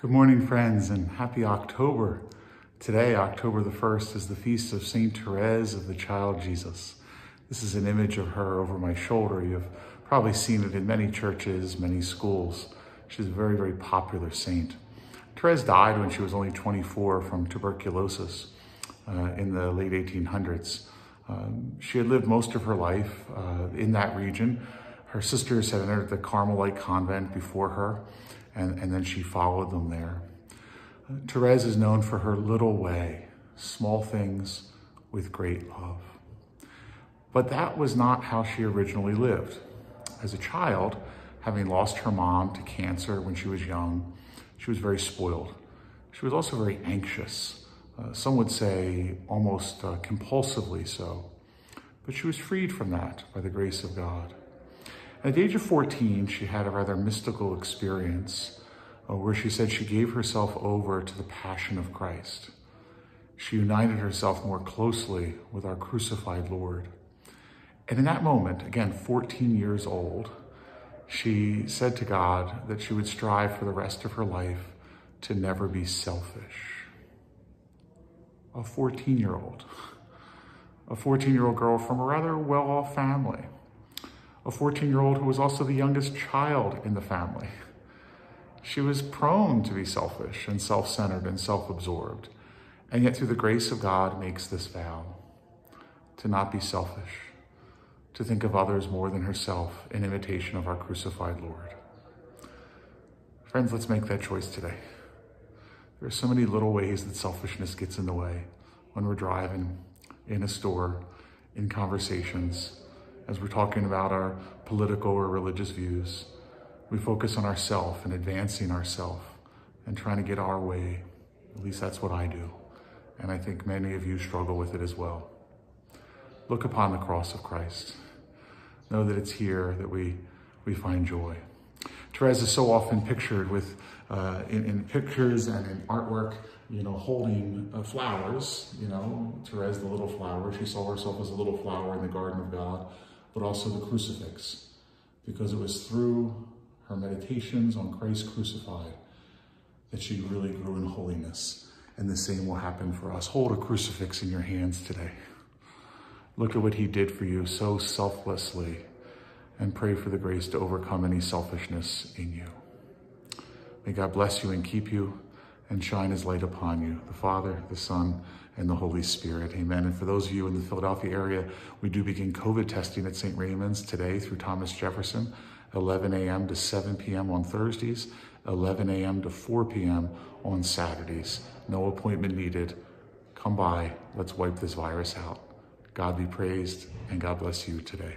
Good morning, friends, and happy October. Today, October the 1st, is the feast of St. Therese of the Child Jesus. This is an image of her over my shoulder. You've probably seen it in many churches, many schools. She's a very, very popular saint. Therese died when she was only 24 from tuberculosis uh, in the late 1800s. Um, she had lived most of her life uh, in that region. Her sisters had entered the Carmelite convent before her, and, and then she followed them there. Uh, Therese is known for her little way, small things with great love. But that was not how she originally lived. As a child, having lost her mom to cancer when she was young, she was very spoiled. She was also very anxious. Uh, some would say almost uh, compulsively so. But she was freed from that by the grace of God. At the age of 14, she had a rather mystical experience uh, where she said she gave herself over to the passion of Christ. She united herself more closely with our crucified Lord. And in that moment, again, 14 years old, she said to God that she would strive for the rest of her life to never be selfish. A 14 year old, a 14 year old girl from a rather well off family a 14 year old who was also the youngest child in the family. She was prone to be selfish and self centered and self absorbed, and yet through the grace of God makes this vow to not be selfish, to think of others more than herself in imitation of our crucified Lord. Friends, let's make that choice today. There are so many little ways that selfishness gets in the way when we're driving, in a store, in conversations, as we're talking about our political or religious views. We focus on ourself and advancing ourself and trying to get our way. At least that's what I do. And I think many of you struggle with it as well. Look upon the cross of Christ. Know that it's here that we, we find joy. Therese is so often pictured with, uh, in, in, pictures and in artwork, you know, holding uh, flowers, you know, Therese the little flower. She saw herself as a little flower in the garden of God but also the crucifix, because it was through her meditations on Christ crucified that she really grew in holiness. And the same will happen for us. Hold a crucifix in your hands today. Look at what he did for you so selflessly and pray for the grace to overcome any selfishness in you. May God bless you and keep you and shine his light upon you, the Father, the Son, and the Holy Spirit. Amen. And for those of you in the Philadelphia area, we do begin COVID testing at St. Raymond's today through Thomas Jefferson, 11 a.m. to 7 p.m. on Thursdays, 11 a.m. to 4 p.m. on Saturdays. No appointment needed. Come by. Let's wipe this virus out. God be praised and God bless you today.